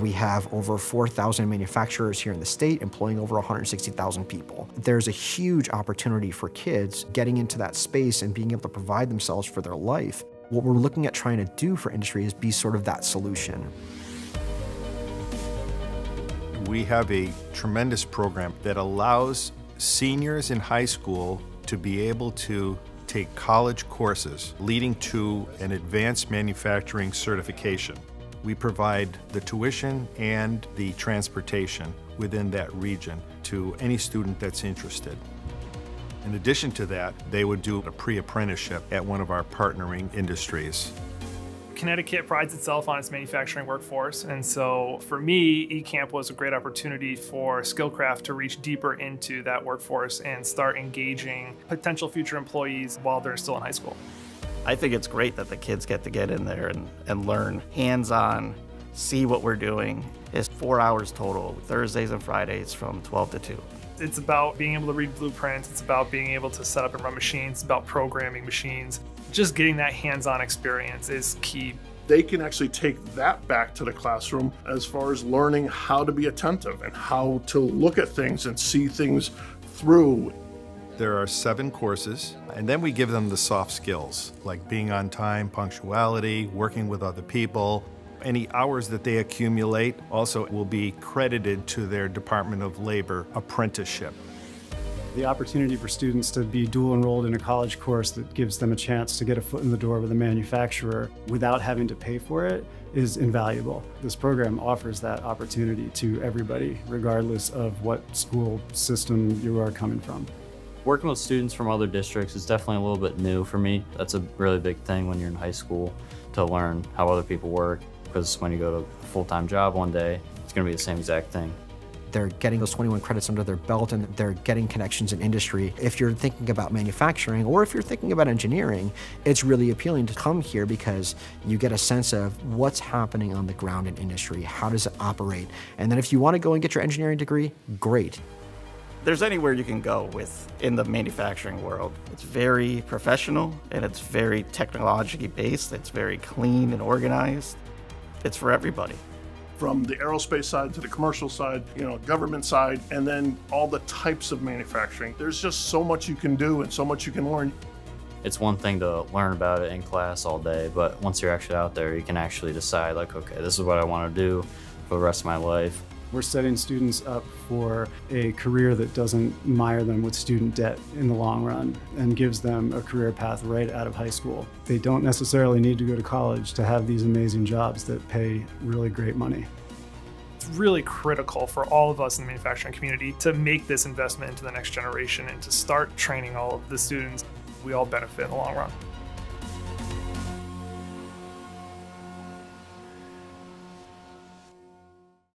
We have over 4,000 manufacturers here in the state employing over 160,000 people. There's a huge opportunity for kids getting into that space and being able to provide themselves for their life. What we're looking at trying to do for industry is be sort of that solution. We have a tremendous program that allows seniors in high school to be able to take college courses leading to an advanced manufacturing certification. We provide the tuition and the transportation within that region to any student that's interested. In addition to that, they would do a pre-apprenticeship at one of our partnering industries. Connecticut prides itself on its manufacturing workforce, and so for me, ECAMP was a great opportunity for Skillcraft to reach deeper into that workforce and start engaging potential future employees while they're still in high school. I think it's great that the kids get to get in there and, and learn hands-on, see what we're doing. It's four hours total, Thursdays and Fridays from 12 to 2. It's about being able to read blueprints, it's about being able to set up and run machines, it's about programming machines. Just getting that hands-on experience is key. They can actually take that back to the classroom as far as learning how to be attentive and how to look at things and see things through. There are seven courses, and then we give them the soft skills like being on time, punctuality, working with other people. Any hours that they accumulate also will be credited to their Department of Labor apprenticeship. The opportunity for students to be dual enrolled in a college course that gives them a chance to get a foot in the door with a manufacturer without having to pay for it is invaluable. This program offers that opportunity to everybody, regardless of what school system you are coming from. Working with students from other districts is definitely a little bit new for me. That's a really big thing when you're in high school to learn how other people work because when you go to a full-time job one day, it's going to be the same exact thing. They're getting those 21 credits under their belt and they're getting connections in industry. If you're thinking about manufacturing or if you're thinking about engineering, it's really appealing to come here because you get a sense of what's happening on the ground in industry, how does it operate, and then if you want to go and get your engineering degree, great there's anywhere you can go with in the manufacturing world. It's very professional and it's very technologically based. It's very clean and organized. It's for everybody. From the aerospace side to the commercial side, you know, government side, and then all the types of manufacturing. There's just so much you can do and so much you can learn. It's one thing to learn about it in class all day, but once you're actually out there, you can actually decide like, okay, this is what I want to do for the rest of my life. We're setting students up for a career that doesn't mire them with student debt in the long run and gives them a career path right out of high school. They don't necessarily need to go to college to have these amazing jobs that pay really great money. It's really critical for all of us in the manufacturing community to make this investment into the next generation and to start training all of the students. We all benefit in the long run.